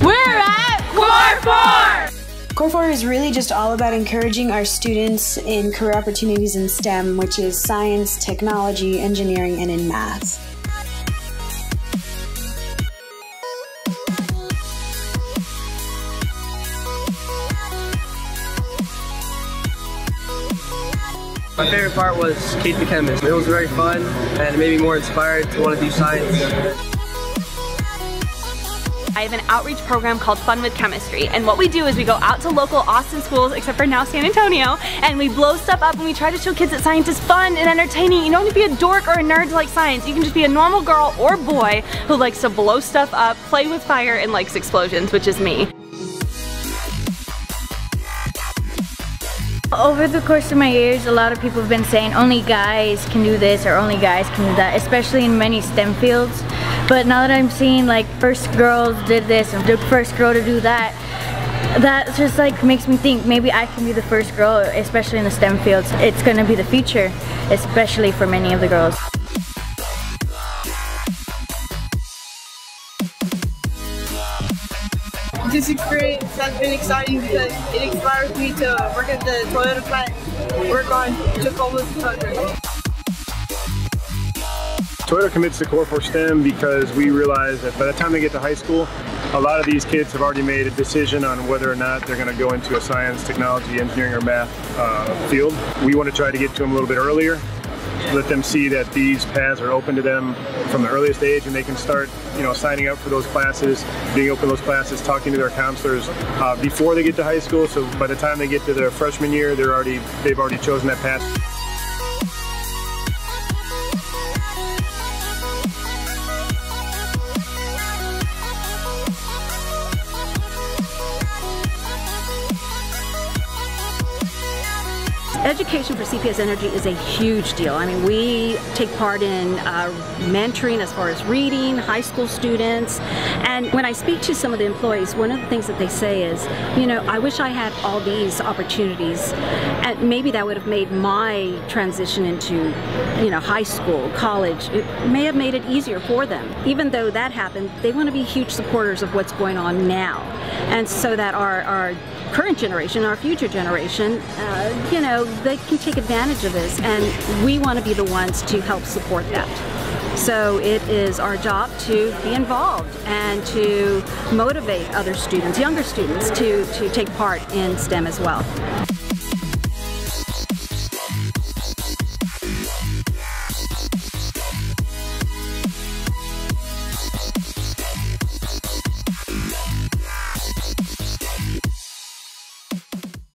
We're at Core 4! Core 4 is really just all about encouraging our students in career opportunities in STEM, which is science, technology, engineering, and in math. My favorite part was Kate the Chemist. It was very fun and it made me more inspired to want to do science. I have an outreach program called Fun with Chemistry and what we do is we go out to local Austin schools except for now San Antonio and we blow stuff up and we try to show kids that science is fun and entertaining. You don't need to be a dork or a nerd to like science. You can just be a normal girl or boy who likes to blow stuff up, play with fire, and likes explosions, which is me. Over the course of my years, a lot of people have been saying only guys can do this or only guys can do that, especially in many STEM fields. But now that I'm seeing like first girls did this and the first girl to do that, that just like makes me think maybe I can be the first girl, especially in the STEM fields. It's gonna be the future, especially for many of the girls. This experience has been exciting because it inspires me to work at the Toyota plant, work on Tacoma's project. Toyota commits to Core 4 STEM because we realize that by the time they get to high school, a lot of these kids have already made a decision on whether or not they're going to go into a science, technology, engineering, or math uh, field. We want to try to get to them a little bit earlier let them see that these paths are open to them from the earliest age and they can start you know signing up for those classes being open to those classes talking to their counselors uh, before they get to high school. So by the time they get to their freshman year they're already they've already chosen that path Education for CPS Energy is a huge deal. I mean, we take part in uh, mentoring as far as reading, high school students, and when I speak to some of the employees, one of the things that they say is, you know, I wish I had all these opportunities, and maybe that would have made my transition into, you know, high school, college, it may have made it easier for them. Even though that happened, they want to be huge supporters of what's going on now, and so that our, our current generation, our future generation, uh, you know, they can take advantage of this and we want to be the ones to help support that. So it is our job to be involved and to motivate other students, younger students, to, to take part in STEM as well.